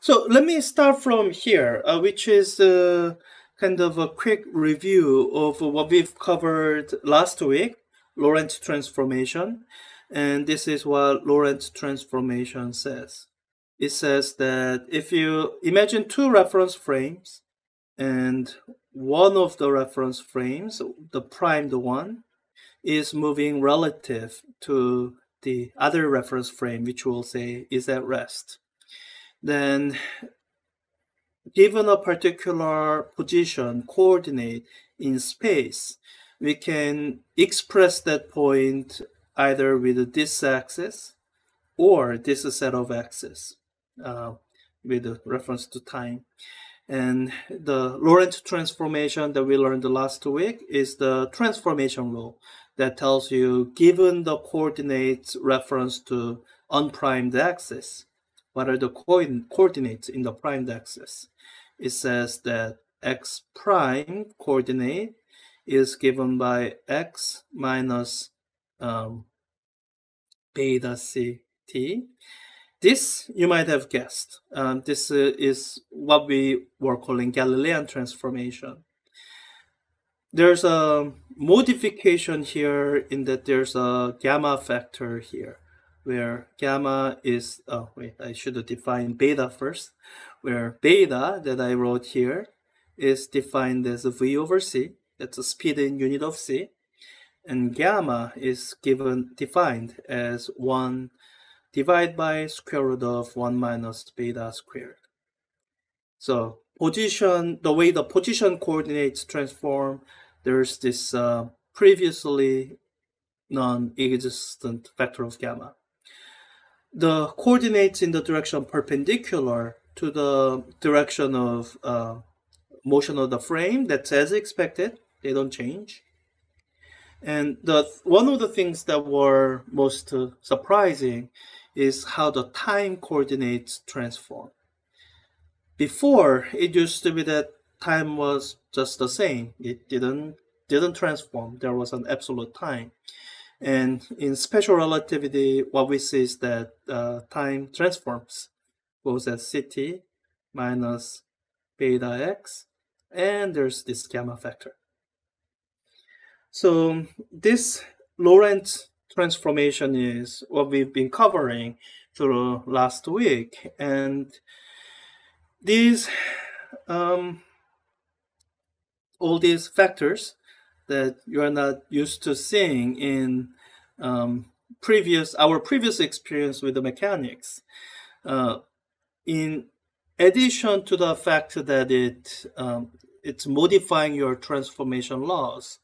So let me start from here, uh, which is uh, kind of a quick review of what we've covered last week, Lorentz transformation. And this is what Lorentz transformation says. It says that if you imagine two reference frames and one of the reference frames, the primed one, is moving relative to the other reference frame, which we'll say is at rest. Then given a particular position coordinate in space, we can express that point either with this axis or this set of axes uh, with reference to time. And the Lorentz transformation that we learned last week is the transformation rule that tells you given the coordinates reference to unprimed axis, what are the co coordinates in the primed axis? It says that x prime coordinate is given by x minus um, beta ct. This you might have guessed. Um, this uh, is what we were calling Galilean transformation. There's a modification here in that there's a gamma factor here where gamma is, oh wait, I should define beta first, where beta that I wrote here is defined as v over c, that's a speed in unit of c, and gamma is given defined as 1 divided by square root of 1 minus beta squared. So position, the way the position coordinates transform, there's this uh, previously non-existent factor of gamma. The coordinates in the direction perpendicular to the direction of uh, motion of the frame, that's as expected, they don't change. And the one of the things that were most uh, surprising is how the time coordinates transform. Before, it used to be that time was just the same. It didn't didn't transform. There was an absolute time. And in special relativity, what we see is that uh, time transforms, goes as ct minus beta x, and there's this gamma factor. So this Lorentz transformation is what we've been covering through last week. And these um, all these factors that you are not used to seeing in um, previous our previous experience with the mechanics. Uh, in addition to the fact that it um, it's modifying your transformation laws,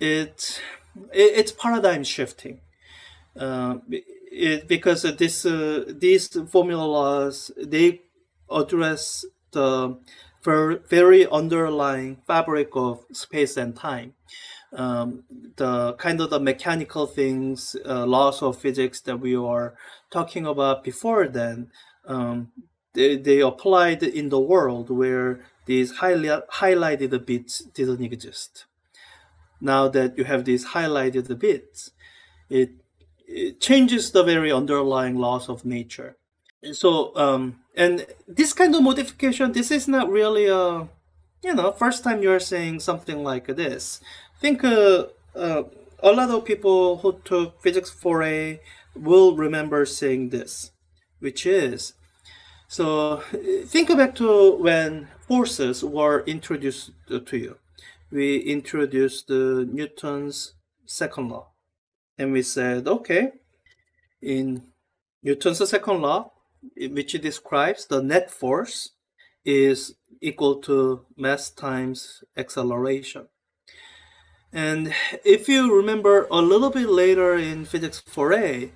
it, it it's paradigm shifting. Uh, it, because this uh, these formula laws they address the very underlying fabric of space and time. Um, the kind of the mechanical things, uh, laws of physics that we were talking about before then, um, they, they applied in the world where these highly highlighted bits didn't exist. Now that you have these highlighted bits, it, it changes the very underlying laws of nature so um and this kind of modification this is not really a you know first time you're saying something like this. I think uh, uh, a lot of people who took physics 4a will remember saying this which is so think back to when forces were introduced to you. We introduced uh, newton's second law. And we said okay in newton's second law which describes the net force is equal to mass times acceleration. And if you remember a little bit later in physics 4a,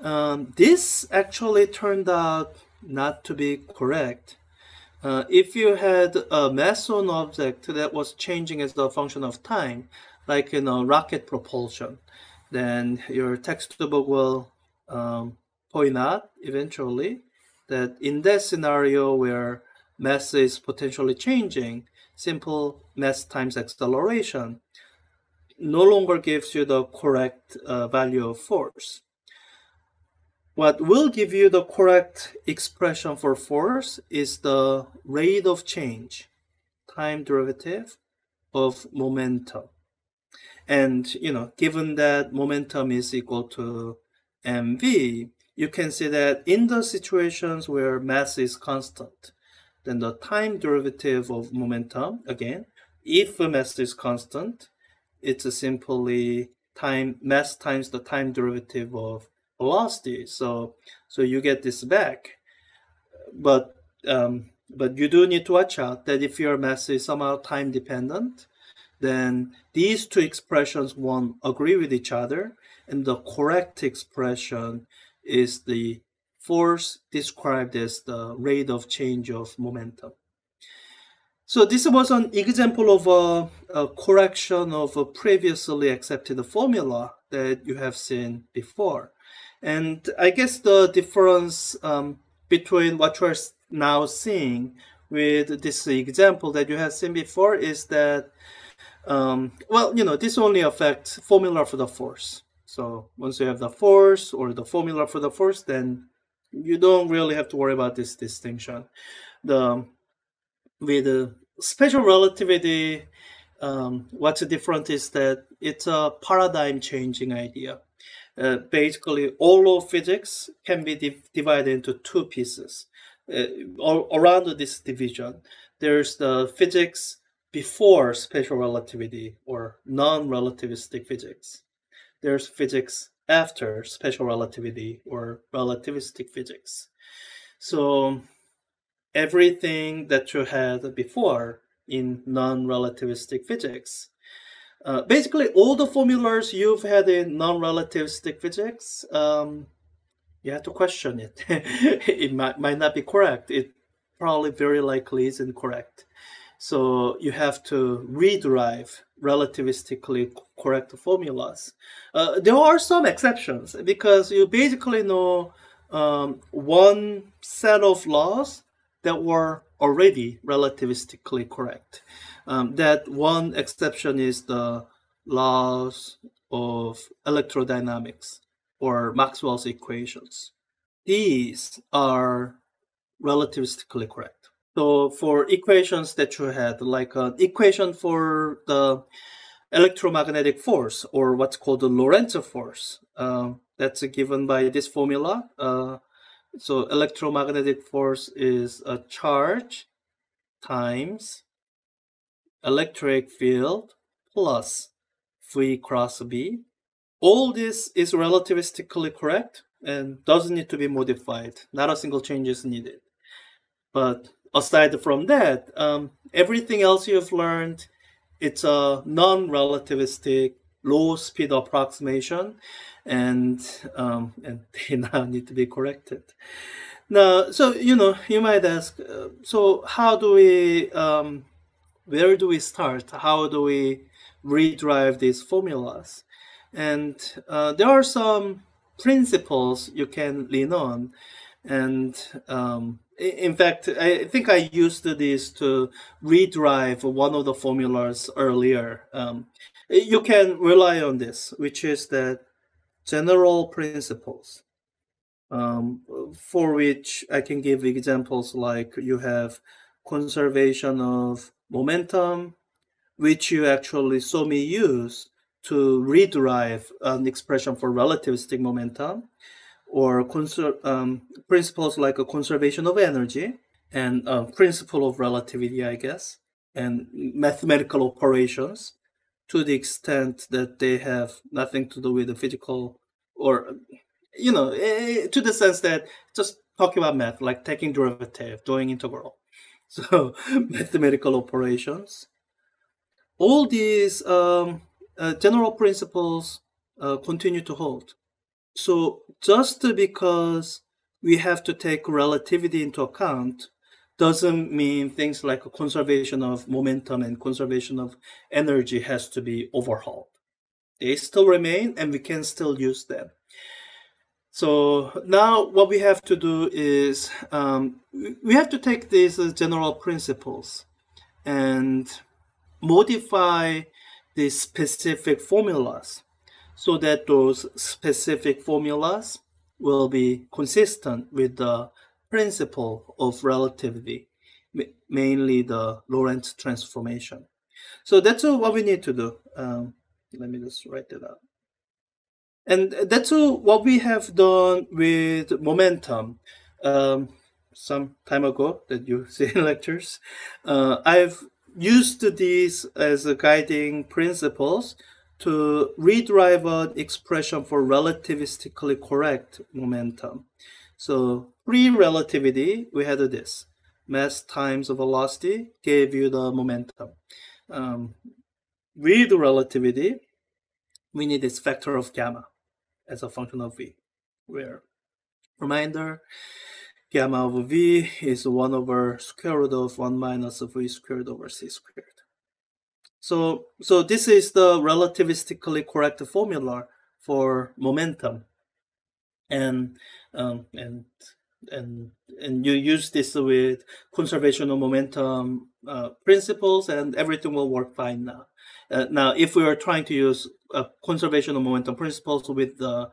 um, this actually turned out not to be correct. Uh, if you had a mass on object that was changing as a function of time, like you know rocket propulsion, then your textbook will um, point out eventually that in that scenario where mass is potentially changing, simple mass times acceleration no longer gives you the correct uh, value of force. what will give you the correct expression for force is the rate of change, time derivative of momentum. And, you know, given that momentum is equal to mv, you can see that in the situations where mass is constant, then the time derivative of momentum, again, if the mass is constant, it's simply time mass times the time derivative of velocity. So so you get this back. But um, but you do need to watch out that if your mass is somehow time dependent, then these two expressions won't agree with each other, and the correct expression is the force described as the rate of change of momentum. So this was an example of a, a, correction of a previously accepted formula that you have seen before. And I guess the difference um, between what you're now seeing with this example that you have seen before is that, um, well, you know, this only affects formula for the force. So once you have the force or the formula for the force, then you don't really have to worry about this distinction. The with special relativity, um, what's different is that it's a paradigm changing idea. Uh, basically, all of physics can be div divided into two pieces. Uh, around this division, there's the physics before special relativity or non-relativistic physics. There's physics after special relativity or relativistic physics. So everything that you had before in non-relativistic physics. Uh, basically, all the formulas you've had in non-relativistic physics, um, you have to question it. it might, might not be correct. It probably very likely isn't incorrect. So you have to rederive relativistically correct formulas. Uh, there are some exceptions because you basically know um, one set of laws that were already relativistically correct. Um, that one exception is the laws of electrodynamics or Maxwell's equations. These are relativistically correct. So for equations that you had, like an equation for the electromagnetic force or what's called the Lorentz force, uh, that's given by this formula, uh, so electromagnetic force is a charge times electric field plus V cross B. All this is relativistically correct and doesn't need to be modified. Not a single change is needed. But aside from that, um, everything else you've learned, it's a non-relativistic low speed approximation and um, and they now need to be corrected. Now, so you know, you might ask, uh, so how do we, um, where do we start? How do we rederive these formulas? And uh, there are some principles you can lean on, and um, in fact, I think I used this to rederive one of the formulas earlier. Um, you can rely on this, which is that general principles um, for which I can give examples like you have conservation of momentum, which you actually saw me use to rederive an expression for relativistic momentum, or conser- um, principles like a conservation of energy and a principle of relativity, I guess, and mathematical operations to the extent that they have nothing to do with the physical or you know eh, eh, to the sense that just talking about math like taking derivative doing integral. So mathematical operations. All these um, uh, general principles uh, continue to hold so just because we have to take relativity into account doesn't mean things like conservation of momentum and conservation of energy has to be overhauled. They still remain and we can still use them. So now what we have to do is um, we have to take these general principles and modify the specific formulas so that those specific formulas will be consistent with the principle of relativity, mainly the Lorentz transformation. So that's what we need to do. Um, let me just write it out. And that's what we have done with momentum. Um, some time ago that you see in lectures, uh, I've used these as guiding principles to rederive an expression for relativistically correct momentum. So pre-relativity, we had this. Mass times velocity gave you the momentum. Um, with relativity, we need this factor of gamma as a function of v, where reminder, gamma of v is 1 over square root of 1 minus v squared over c squared. So, so this is the relativistically correct formula for momentum. And, um, and, and, and you use this with conservation of momentum uh, principles and everything will work fine now. Uh, now, if we are trying to use uh, conservation of momentum principles with the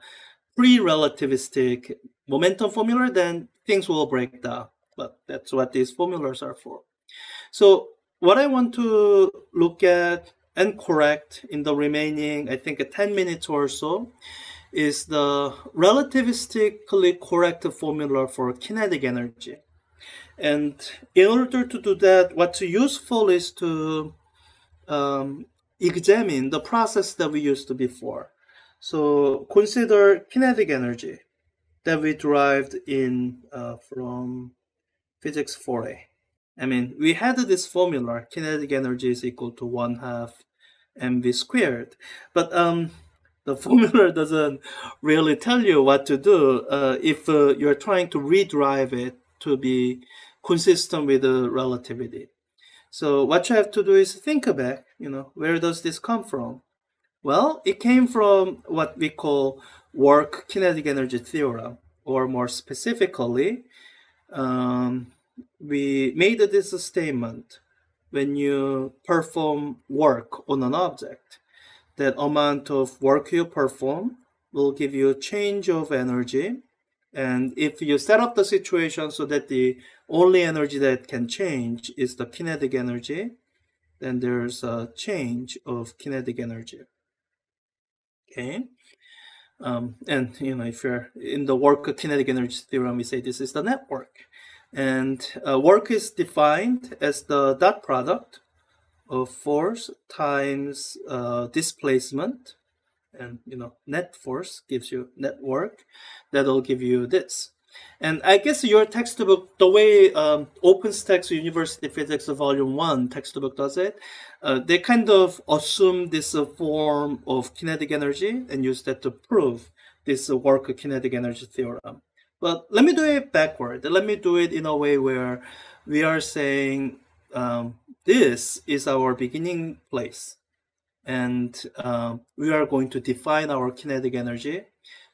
pre-relativistic momentum formula, then things will break down. But that's what these formulas are for. So what I want to look at and correct in the remaining, I think, 10 minutes or so, is the relativistically correct formula for kinetic energy. And in order to do that, what's useful is to um, examine the process that we used before. So consider kinetic energy that we derived in uh, from physics 4a. I mean, we had this formula, kinetic energy is equal to 1 half mv squared. But um, the formula doesn't really tell you what to do uh, if uh, you're trying to rederive it to be consistent with the relativity. So what you have to do is think back, you know, where does this come from? Well, it came from what we call work kinetic energy theorem, or more specifically, um, we made this statement when you perform work on an object. That amount of work you perform will give you a change of energy. And if you set up the situation so that the only energy that can change is the kinetic energy, then there's a change of kinetic energy. Okay. Um, and you know, if you're in the work kinetic energy theorem, we say this is the net work. And uh, work is defined as the dot product of force times uh, displacement. And you know, net force gives you net work. That'll give you this. And I guess your textbook, the way um, OpenStax University Physics Volume 1 textbook does it, uh, they kind of assume this uh, form of kinetic energy and use that to prove this uh, work kinetic energy theorem. But let me do it backward. Let me do it in a way where we are saying um, this is our beginning place. And um, we are going to define our kinetic energy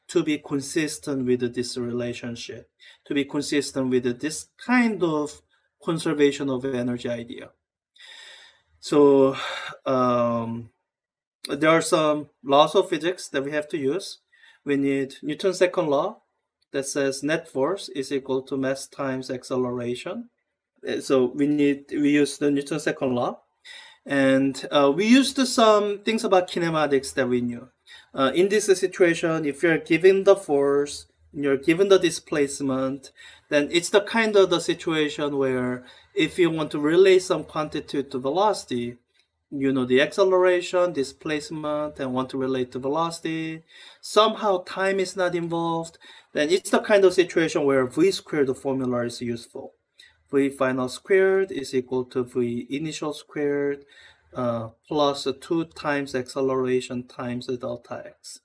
to be consistent with this relationship, to be consistent with this kind of conservation of energy idea. So um, there are some laws of physics that we have to use. We need Newton's second law, that says net force is equal to mass times acceleration. Uh, so we need we use the Newton's second law, and uh, we used some things about kinematics that we knew. Uh, in this situation, if you're given the force, you're given the displacement, then it's the kind of the situation where if you want to relay some quantity to velocity, you know the acceleration, displacement, and want to relate to velocity. Somehow time is not involved. Then it's the kind of situation where v squared formula is useful. v final squared is equal to v initial squared uh, plus 2 times acceleration times delta x.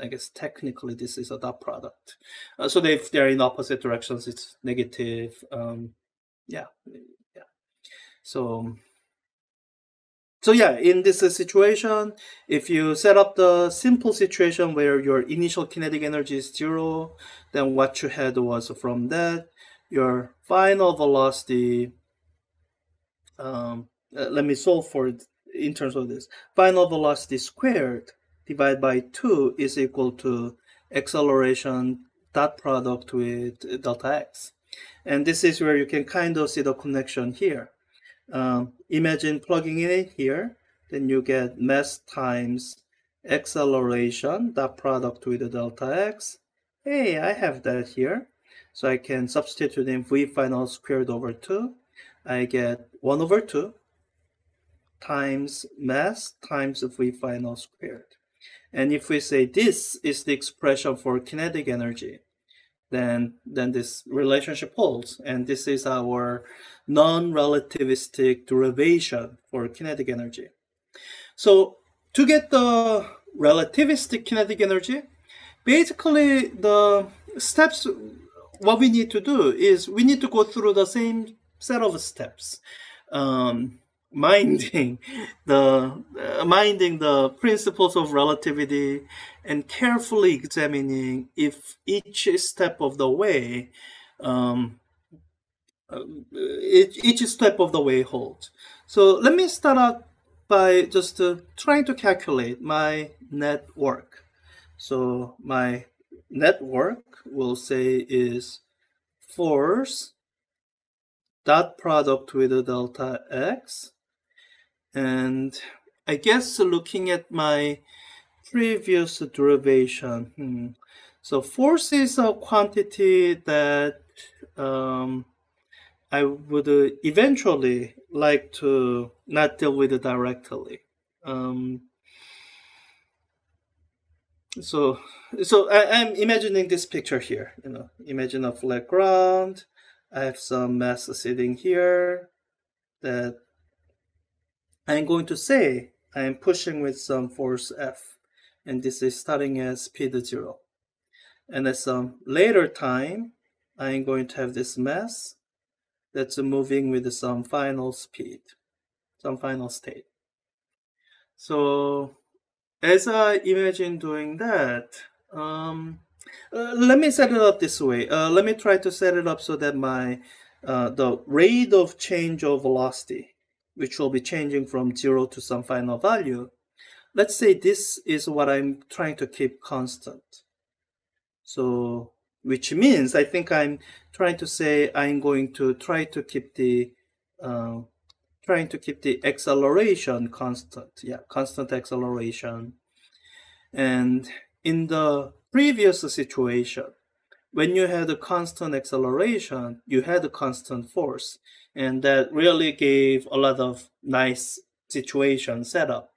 I guess technically this is a dot product. Uh, so if they're in opposite directions, it's negative. Um, yeah, yeah. So so yeah, in this situation, if you set up the simple situation where your initial kinetic energy is zero, then what you had was from that, your final velocity, um, uh, let me solve for it in terms of this. Final velocity squared divided by 2 is equal to acceleration dot product with delta x. And this is where you can kind of see the connection here. Um, imagine plugging it in here, then you get mass times acceleration, dot product with the delta x. Hey, I have that here. So I can substitute in v final squared over 2. I get 1 over 2 times mass times v final squared. And if we say this is the expression for kinetic energy, then then this relationship holds. And this is our non-relativistic derivation for kinetic energy. So to get the relativistic kinetic energy basically the steps what we need to do is we need to go through the same set of steps um, minding the uh, minding the principles of relativity and carefully examining if each step of the way um, uh, each, step of the way holds so let me start out by just uh, trying to calculate my net work. so my net work we'll say is force dot product with the delta x and I guess looking at my previous derivation, hmm. so force is a quantity that um, I would eventually like to not deal with directly. Um, so so I, am I'm imagining this picture here you know imagine a flat ground i have some mass sitting here that I'm going to say I'm pushing with some force F and this is starting at speed 0. And at some later time, I'm going to have this mass that's moving with some final speed, some final state. So as I imagine doing that, um, uh, let me set it up this way. Uh, let me try to set it up so that my uh, the rate of change of velocity which will be changing from zero to some final value. Let's say this is what I'm trying to keep constant. So, which means I think I'm trying to say I'm going to try to keep the uh, trying to keep the acceleration constant. Yeah, constant acceleration. And in the previous situation, when you had a constant acceleration, you had a constant force and that really gave a lot of nice situation setup.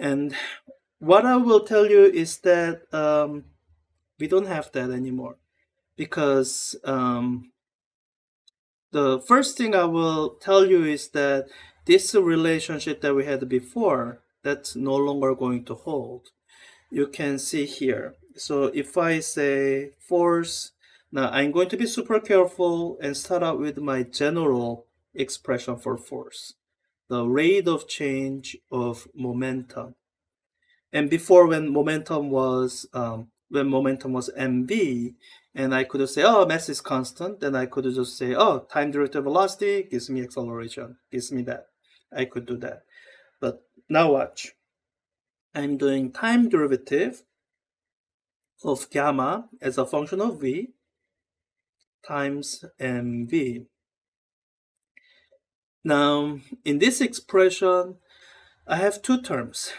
And what I will tell you is that um, we don't have that anymore because um, the first thing I will tell you is that this relationship that we had before that's no longer going to hold. You can see here. So if I say force now I'm going to be super careful and start out with my general expression for force, the rate of change of momentum. And before when momentum was um, when momentum was mv, and I could say, oh, mass is constant, then I could just say, oh, time derivative velocity gives me acceleration, gives me that. I could do that. But now watch. I'm doing time derivative of gamma as a function of v times mv. Now, in this expression, I have two terms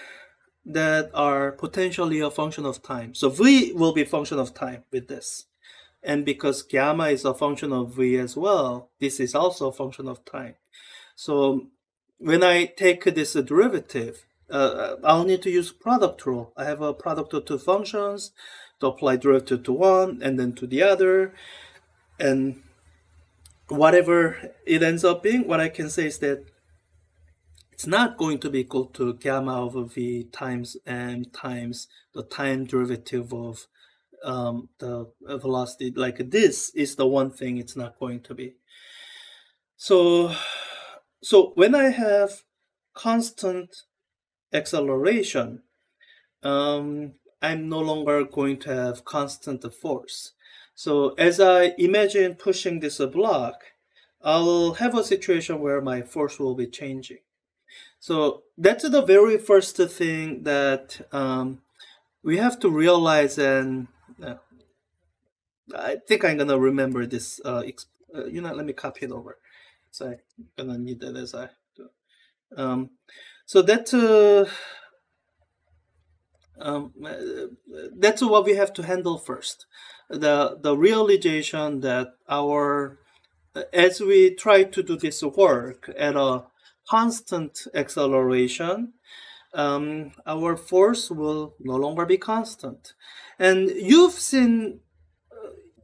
that are potentially a function of time. So v will be function of time with this. And because gamma is a function of v as well, this is also a function of time. So when I take this derivative, uh, I'll need to use product rule. I have a product of two functions to apply derivative to one and then to the other and whatever it ends up being, what I can say is that it's not going to be equal to gamma over v times m times the time derivative of um, the velocity. Like this is the one thing it's not going to be. So, so when I have constant acceleration, um, I'm no longer going to have constant force. So as I imagine pushing this block, I'll have a situation where my force will be changing. So that's the very first thing that um, we have to realize and uh, I think I'm gonna remember this. Uh, uh, you know, let me copy it over. So I'm gonna need that as I do. Um, so uh, um, uh, that's what we have to handle first. The the realization that our as we try to do this work at a constant acceleration, um, our force will no longer be constant. And you've seen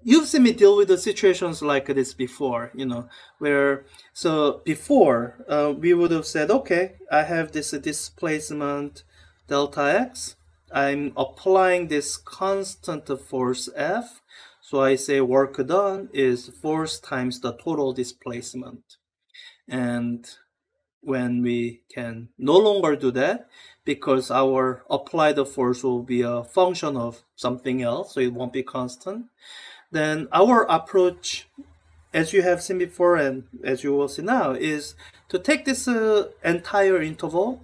you've seen me deal with the situations like this before, you know, where so before uh, we would have said, okay, I have this displacement delta x. I'm applying this constant force F. So I say work done is force times the total displacement. And when we can no longer do that, because our applied force will be a function of something else, so it won't be constant, then our approach, as you have seen before and as you will see now, is to take this uh, entire interval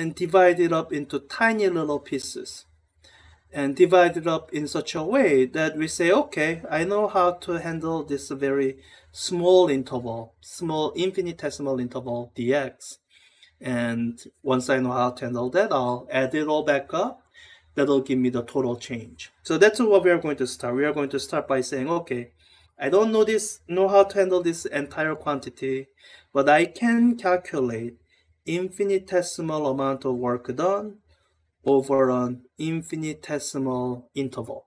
and divide it up into tiny little pieces and divide it up in such a way that we say, okay, I know how to handle this very small interval, small infinitesimal interval dx. And once I know how to handle that, I'll add it all back up. That'll give me the total change. So that's what we are going to start. We are going to start by saying, okay, I don't know this, know how to handle this entire quantity, but I can calculate infinitesimal amount of work done over an infinitesimal interval.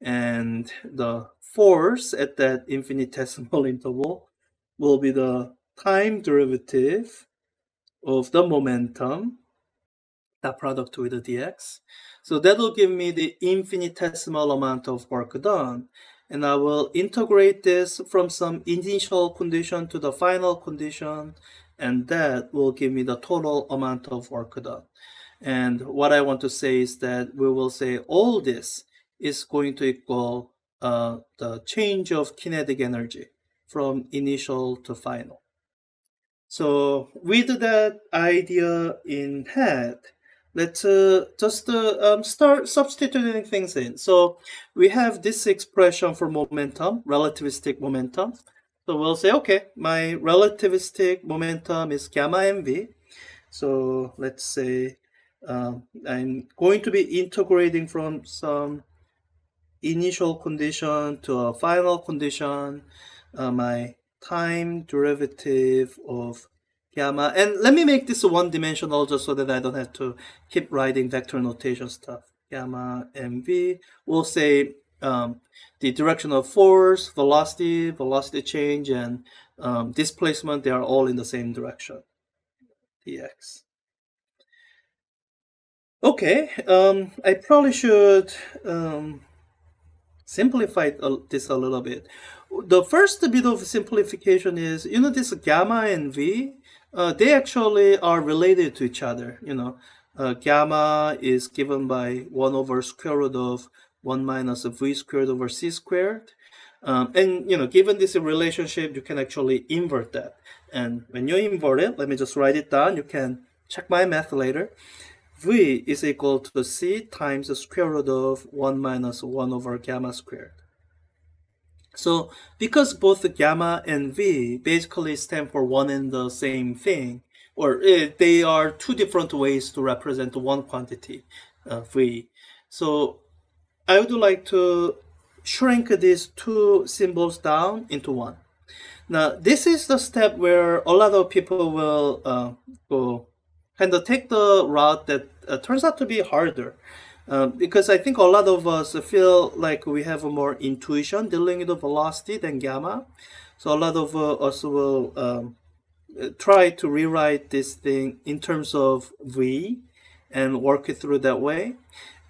And the force at that infinitesimal interval will be the time derivative of the momentum, dot product with the dx. So that will give me the infinitesimal amount of work done. And I will integrate this from some initial condition to the final condition, and that will give me the total amount of work done. And what I want to say is that we will say all this is going to equal uh, the change of kinetic energy from initial to final. So with that idea in head, let's uh, just uh, um, start substituting things in. So we have this expression for momentum, relativistic momentum. So we'll say, okay, my relativistic momentum is gamma mv. So let's say uh, I'm going to be integrating from some initial condition to a final condition, uh, my time derivative of gamma. And let me make this one dimensional just so that I don't have to keep writing vector notation stuff. Gamma mv, we'll say um, the direction of force, velocity, velocity change, and um, displacement, they are all in the same direction, dx. Okay, um, I probably should um, simplify this a little bit. The first bit of simplification is, you know, this gamma and V, uh, they actually are related to each other. You know, uh, gamma is given by 1 over square root of 1 minus V squared over C squared. Um, and, you know, given this relationship, you can actually invert that. And when you invert it, let me just write it down. You can check my math later v is equal to c times the square root of 1 minus 1 over gamma squared. So because both gamma and v basically stand for one and the same thing, or eh, they are two different ways to represent one quantity, uh, v. So I would like to shrink these two symbols down into one. Now, this is the step where a lot of people will uh, go kind of take the route that uh, turns out to be harder. Uh, because I think a lot of us feel like we have more intuition dealing with the velocity than gamma. So a lot of uh, us will um, try to rewrite this thing in terms of v and work it through that way.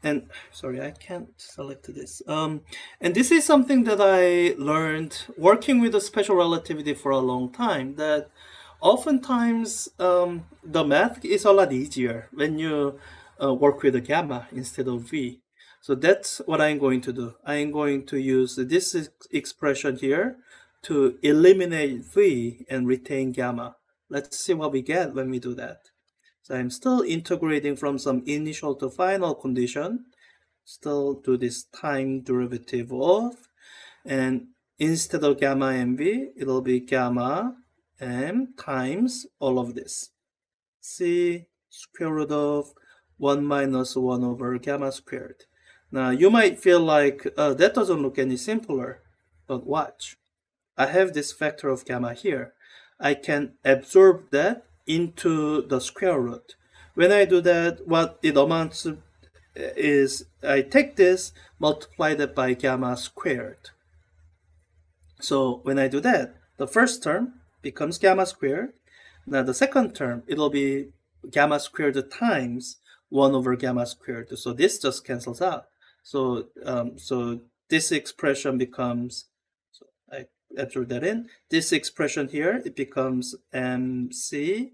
And sorry, I can't select this. Um, and this is something that I learned working with the special relativity for a long time that oftentimes um, the math is a lot easier when you uh, work with the gamma instead of v. So that's what I'm going to do. I'm going to use this expression here to eliminate v and retain gamma. Let's see what we get when we do that. So I'm still integrating from some initial to final condition. Still do this time derivative of. And instead of gamma mv, it'll be gamma m times all of this. C square root of 1 minus 1 over gamma squared. Now you might feel like uh, that doesn't look any simpler, but watch. I have this factor of gamma here. I can absorb that into the square root. When I do that, what it amounts to is I take this, multiply that by gamma squared. So when I do that, the first term becomes gamma squared. Now the second term, it'll be gamma squared times 1 over gamma squared. So this just cancels out. So um, so this expression becomes, Absorb that in. This expression here, it becomes mc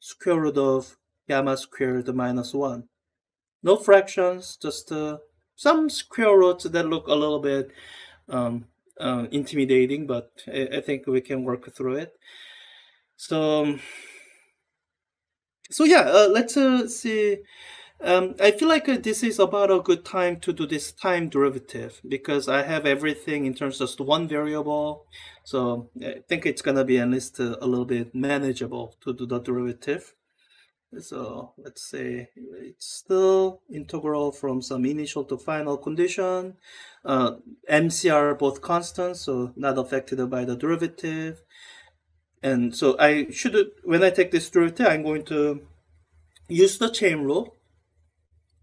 square root of gamma squared minus 1. No fractions, just uh, some square roots that look a little bit um, uh, intimidating, but I, I, think we can work through it. So, so yeah, uh, let's uh, see. Um, I feel like uh, this is about a good time to do this time derivative because I have everything in terms of just one variable. So I think it's going to be at least a, a little bit manageable to do the derivative. So let's say it's still integral from some initial to final condition. Uh, MCR both constants, so not affected by the derivative. And so I should, when I take this derivative, I'm going to use the chain rule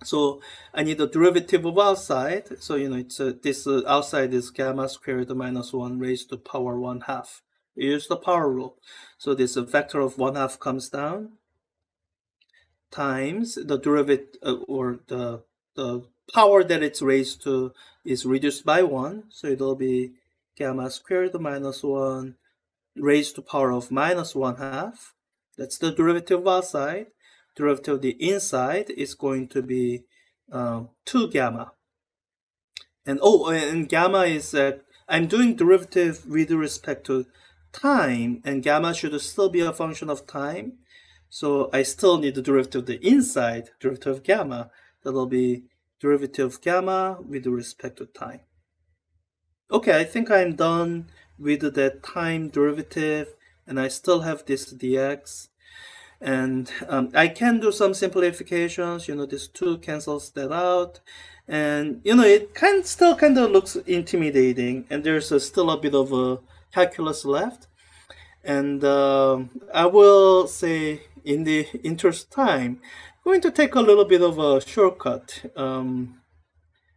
so I need the derivative of outside. So, you know, it's uh, this uh, outside is gamma squared minus 1 raised to power 1 half. Use the power rule. So this factor of 1 half comes down times the derivative uh, or the, the power that it's raised to is reduced by 1. So it'll be gamma squared minus 1 raised to power of minus 1 half. That's the derivative of outside derivative of the inside is going to be um, 2 gamma. And oh, and gamma is that I'm doing derivative with respect to time, and gamma should still be a function of time. So I still need the derivative of the inside, derivative of gamma. That'll be derivative of gamma with respect to time. Okay, I think I'm done with that time derivative, and I still have this dx. And um, I can do some simplifications, you know, this 2 cancels that out. And, you know, it kind still kind of looks intimidating. And there's a, still a bit of a calculus left. And uh, I will say, in the interest time, I'm going to take a little bit of a shortcut. Um,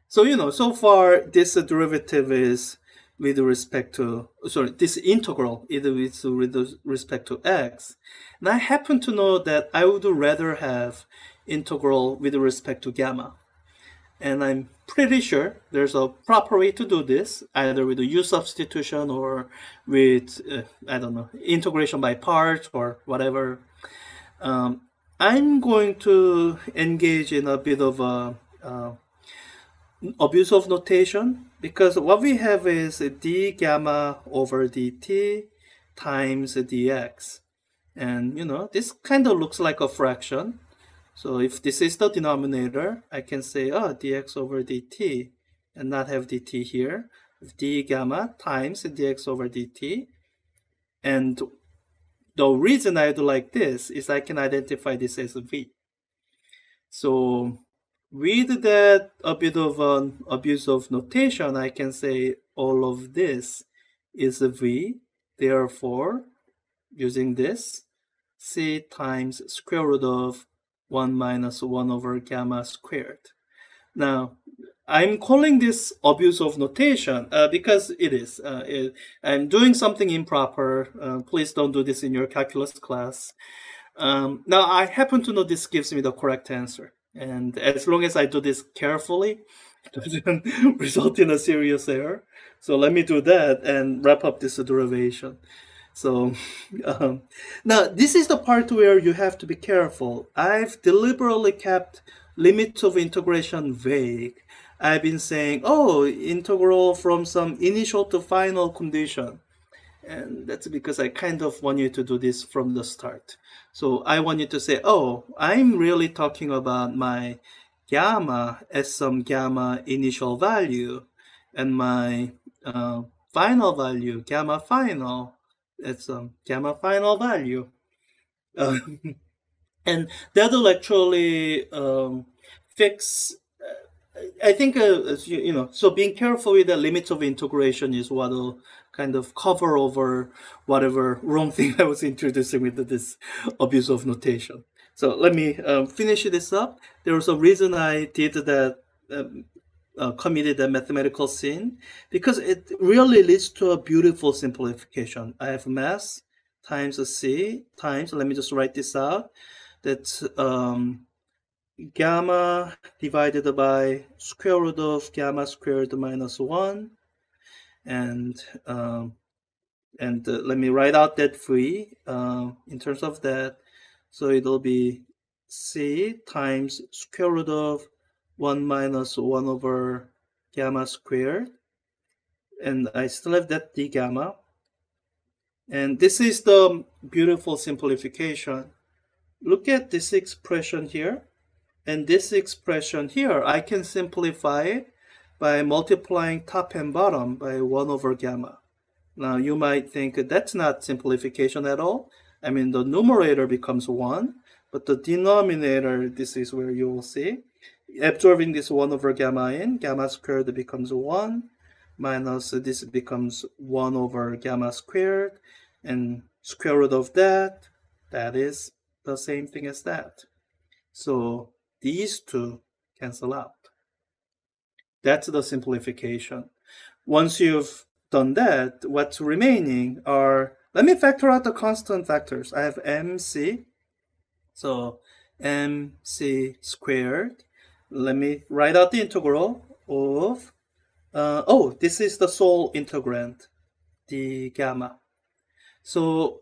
so, you know, so far this derivative is with respect to, sorry, this integral either with respect to x. And I happen to know that I would rather have integral with respect to gamma. And I'm pretty sure there's a proper way to do this, either with a u substitution or with, uh, I don't know, integration by parts or whatever. Um, I'm going to engage in a bit of a uh, abuse of notation because what we have is d gamma over dt times dx. And you know, this kind of looks like a fraction. So if this is the denominator, I can say, oh, dx over dt and not have dt here. d gamma times dx over dt. And the reason I do like this is I can identify this as v. So with that a bit of an abuse of notation, I can say all of this is a v. Therefore, using this, c times square root of 1 minus 1 over gamma squared. Now, I'm calling this abuse of notation uh, because it is. Uh, it, I'm doing something improper. Uh, please don't do this in your calculus class. Um, now, I happen to know this gives me the correct answer. And as long as I do this carefully, it doesn't result in a serious error. So let me do that and wrap up this derivation. So um, now this is the part where you have to be careful. I've deliberately kept limits of integration vague. I've been saying, oh, integral from some initial to final condition. And that's because I kind of want you to do this from the start. So I want you to say, oh, I'm really talking about my gamma as some gamma initial value and my uh, final value, gamma final. It's um, gamma final value. Uh, and that'll actually um, fix uh, I think uh, you, know, so being careful with the limits of integration is what'll kind of cover over whatever wrong thing I was introducing with this abuse of notation. So let me um, finish this up. There was a reason I did that, um, uh, committed a mathematical sin, because it really leads to a beautiful simplification. I have mass times c times, let me just write this out, that's um, gamma divided by square root of gamma squared minus 1 and um, and uh, let me write out that free uh, in terms of that. So it'll be c times square root of 1 minus 1 over gamma squared. And I still have that d gamma. And this is the beautiful simplification. Look at this expression here. And this expression here I can simplify it by multiplying top and bottom by 1 over gamma. Now you might think that's not simplification at all. I mean the numerator becomes 1, but the denominator, this is where you will see, absorbing this 1 over gamma in, gamma squared becomes 1, minus this becomes 1 over gamma squared, and square root of that, that is the same thing as that. So these two cancel out. That's the simplification. Once you've done that, what's remaining are, let me factor out the constant factors. I have mc, so mc squared. Let me write out the integral of, uh, oh, this is the sole integrand, the gamma. So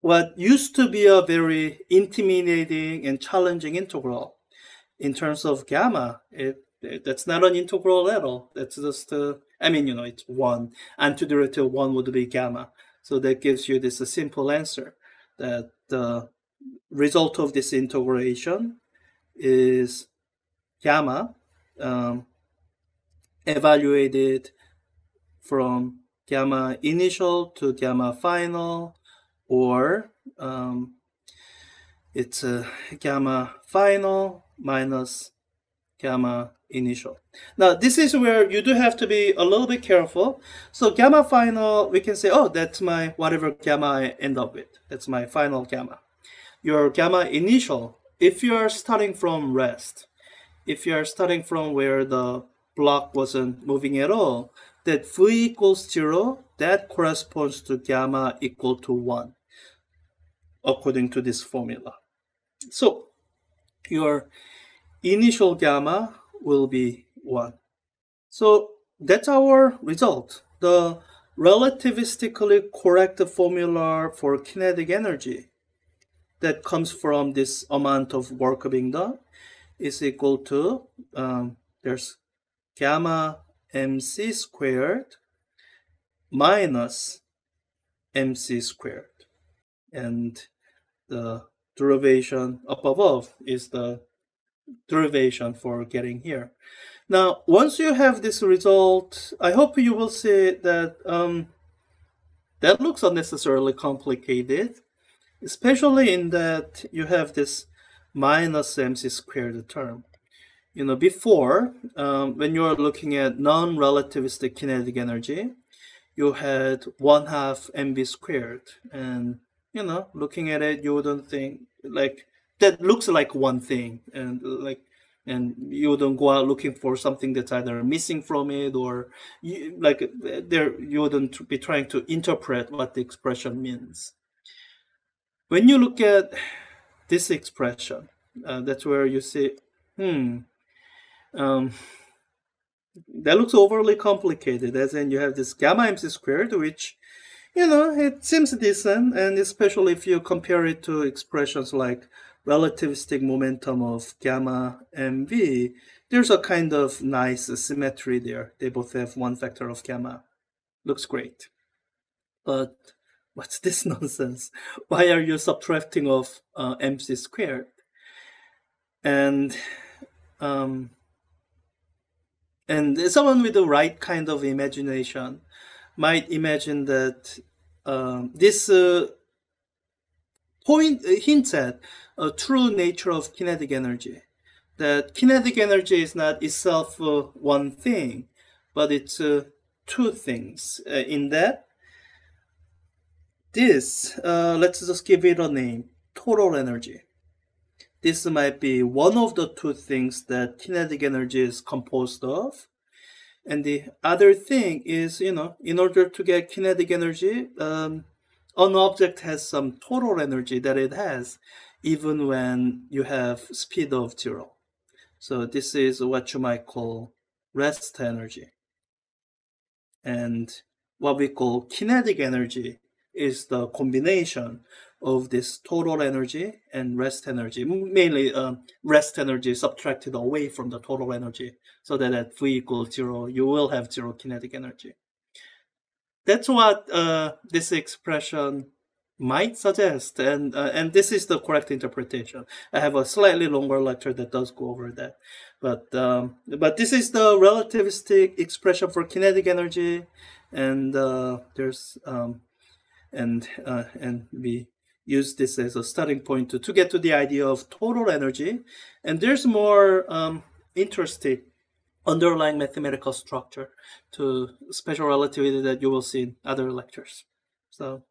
what used to be a very intimidating and challenging integral in terms of gamma, it that's not an integral at all. That's just, uh, I mean, you know, it's 1. Antiderivative 1 would be gamma. So that gives you this a simple answer that the result of this integration is gamma um, evaluated from gamma initial to gamma final or um, it's a gamma final minus gamma initial. Now, this is where you do have to be a little bit careful. So gamma final, we can say, oh, that's my whatever gamma I end up with. That's my final gamma. Your gamma initial, if you're starting from rest, if you're starting from where the block wasn't moving at all, that v equals 0, that corresponds to gamma equal to 1, according to this formula. So your initial gamma will be 1. So that's our result. The relativistically correct formula for kinetic energy that comes from this amount of work being done is equal to, um, there's gamma mc squared minus mc squared. And the derivation up above is the derivation for getting here. Now, once you have this result, I hope you will see that um, that looks unnecessarily complicated, especially in that you have this minus mc squared term. You know, before, um, when you're looking at non-relativistic kinetic energy, you had 1 half mv squared. And, you know, looking at it, you wouldn't think, like, that looks like one thing and like and you don't go out looking for something that's either missing from it or you, like there you wouldn't be trying to interpret what the expression means. When you look at this expression uh, that's where you say hmm um, that looks overly complicated as in you have this gamma mc squared which you know it seems decent and especially if you compare it to expressions like relativistic momentum of gamma mv, there's a kind of nice symmetry there. They both have one factor of gamma. Looks great. But what's this nonsense? Why are you subtracting off uh, mc squared? And um, and someone with the right kind of imagination might imagine that um, this uh, point uh, hints at a true nature of kinetic energy. That kinetic energy is not itself uh, one thing, but it's uh, two things. Uh, in that, this, uh, let's just give it a name total energy. This might be one of the two things that kinetic energy is composed of. And the other thing is, you know, in order to get kinetic energy, um, an object has some total energy that it has, even when you have speed of zero. So this is what you might call rest energy. And what we call kinetic energy is the combination of this total energy and rest energy, mainly um, rest energy subtracted away from the total energy, so that at V equals zero, you will have zero kinetic energy. That's what uh, this expression might suggest, and uh, and this is the correct interpretation. I have a slightly longer lecture that does go over that, but um, but this is the relativistic expression for kinetic energy, and uh, there's um, and uh, and we use this as a starting point to, to get to the idea of total energy. And there's more um, interesting underlying mathematical structure to special relativity that you will see in other lectures. So